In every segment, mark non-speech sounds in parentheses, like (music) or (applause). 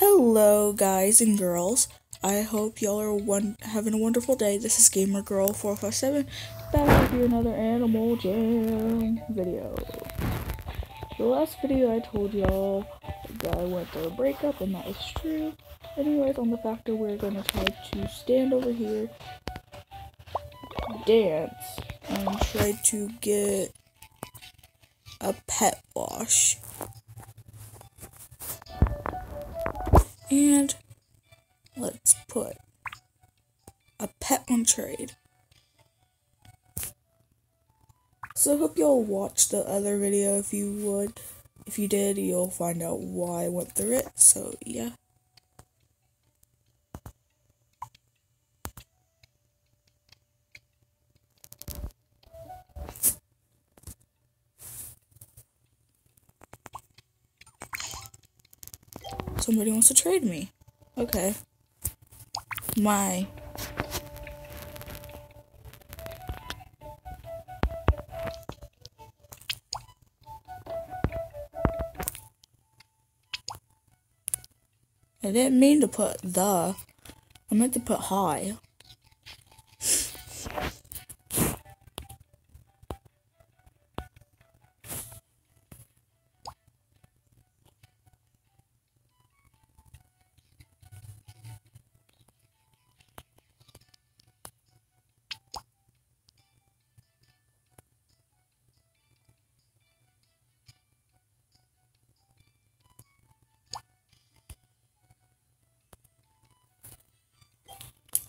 Hello, guys and girls. I hope y'all are one having a wonderful day. This is Gamer Girl 457 back with you another Animal Jam video. The last video I told y'all that I went through a breakup, and that is true. Anyways, on the factor, we're gonna try to stand over here, dance, and try to get a pet wash. And let's put a pet on trade. So I hope y'all watched the other video if you would. If you did, you'll find out why I went through it. So yeah. Somebody wants to trade me. Okay. My. I didn't mean to put the. I meant to put hi.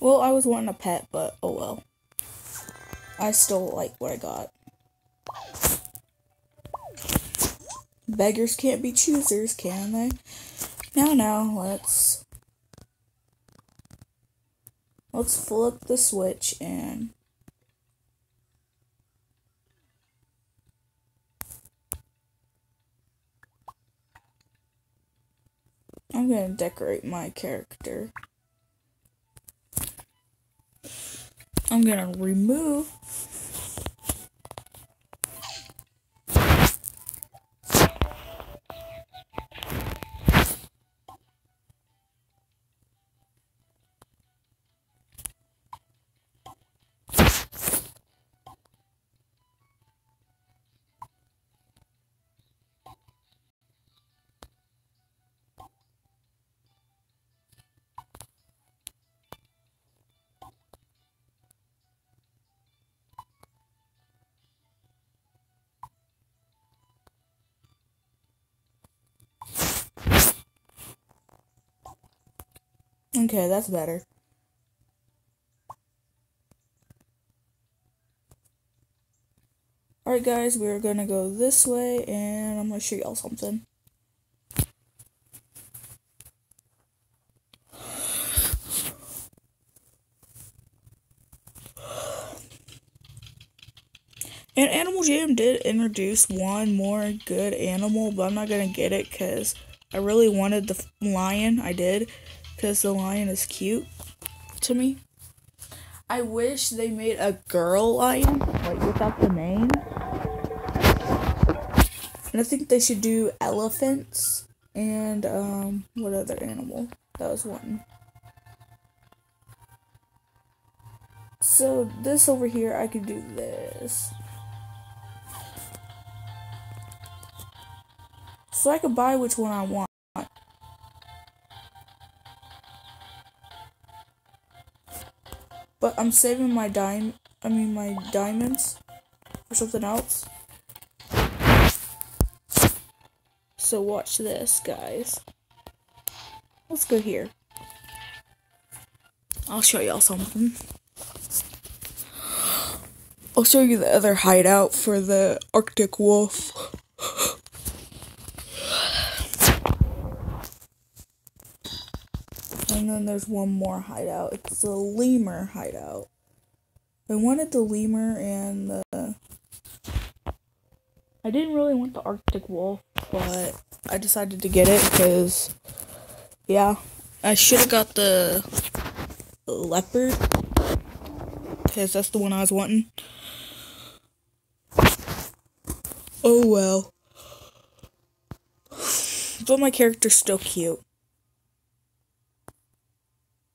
Well, I was wanting a pet, but oh well. I still like what I got. Beggars can't be choosers, can they? Now, now, let's let's flip the switch and I'm gonna decorate my character. I'm gonna remove Okay, that's better. Alright guys, we're gonna go this way and I'm gonna show y'all something. And Animal Jam did introduce one more good animal, but I'm not gonna get it because I really wanted the lion. I did because the lion is cute to me. I wish they made a girl lion, like without the mane. And I think they should do elephants and um what other animal? That was one. So this over here I could do this. So I could buy which one I want. But I'm saving my dime, I mean my diamonds for something else. So watch this, guys. Let's go here. I'll show y'all something. I'll show you the other hideout for the Arctic wolf. And then there's one more hideout. It's the lemur hideout. I wanted the lemur and the. I didn't really want the Arctic wolf, but I decided to get it because, yeah, I should have got the leopard because that's the one I was wanting. Oh well. But my character's still cute.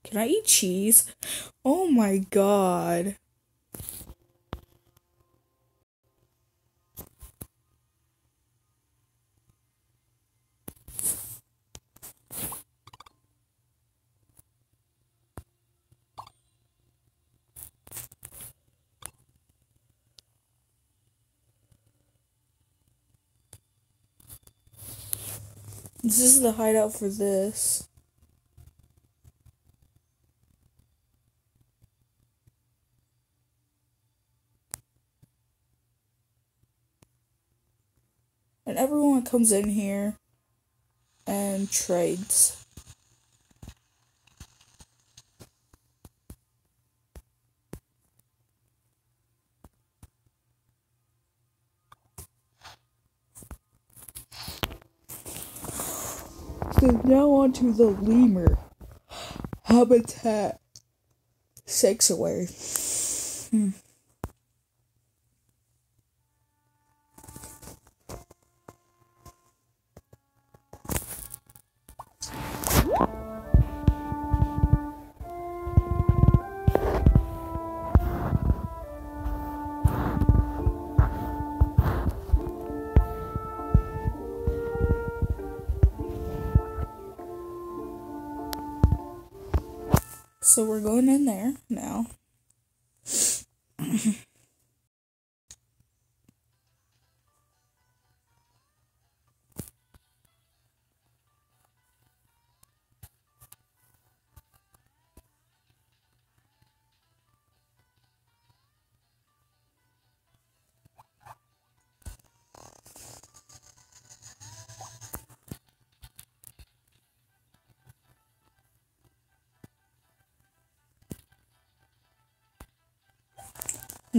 Can I eat cheese? Oh my god. This is the hideout for this. And everyone comes in here and trades. So now on to the lemur habitat sanctuary. Hmm. So we're going in there now.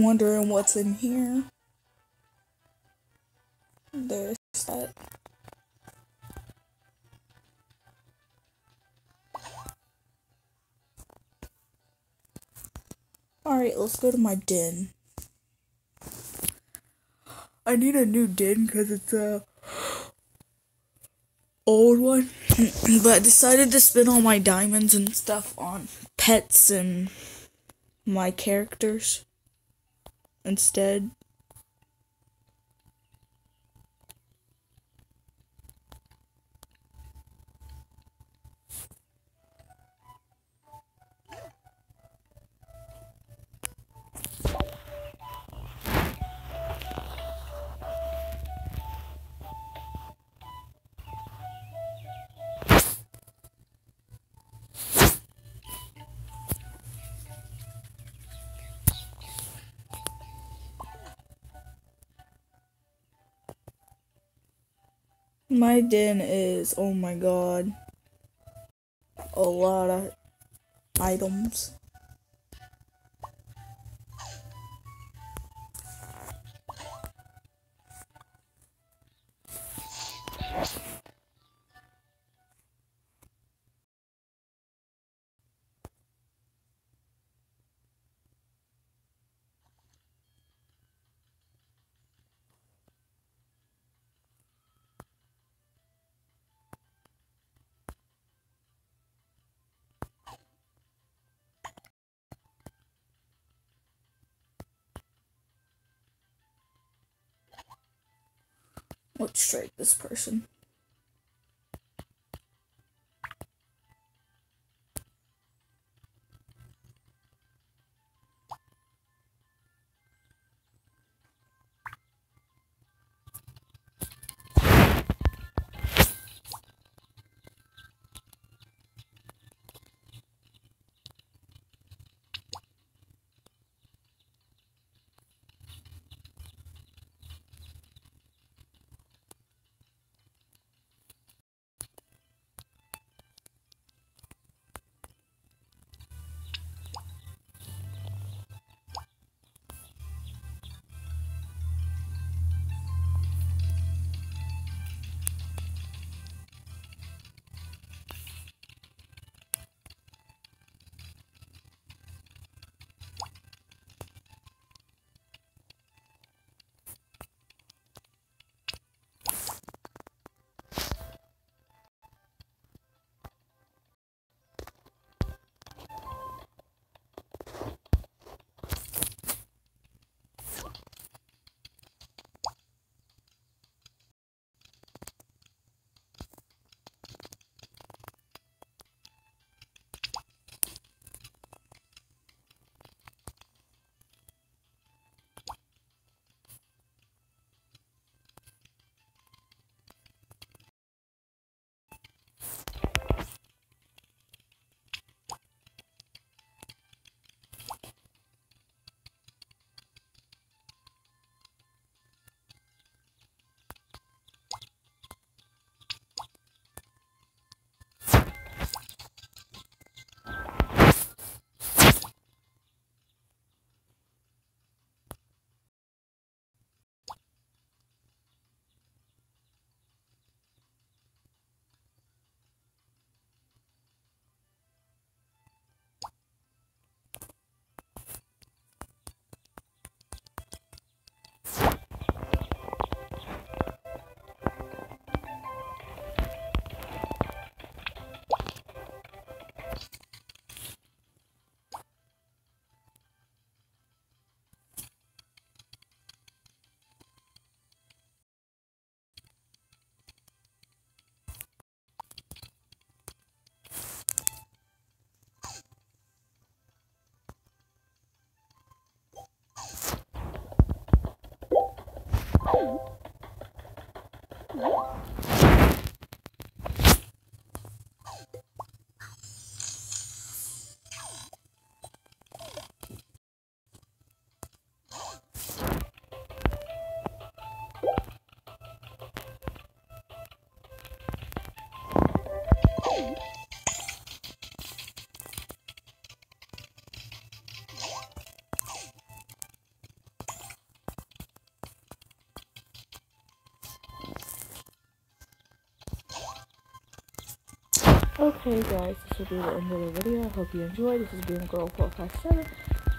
Wondering what's in here. There's that. Alright, let's go to my den. I need a new den because it's a old one. (clears throat) but I decided to spend all my diamonds and stuff on pets and my characters instead. My den is, oh my god, a lot of items. Let's trade this person. Okay, guys, this will be the end of the video. I hope you enjoyed. This is Gamer Girl 457,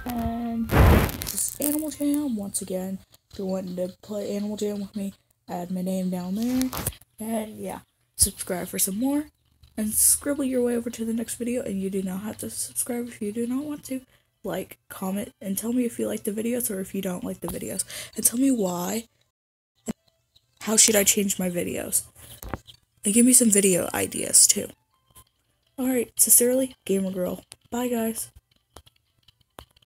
and this is Animal Jam. Once again, if you want to play Animal Jam with me, add my name down there. And yeah, subscribe for some more. And scribble your way over to the next video. And you do not have to subscribe if you do not want to. Like, comment, and tell me if you like the videos or if you don't like the videos. And tell me why. How should I change my videos? And give me some video ideas too. Alright, sincerely, Gamer Girl. Bye, guys.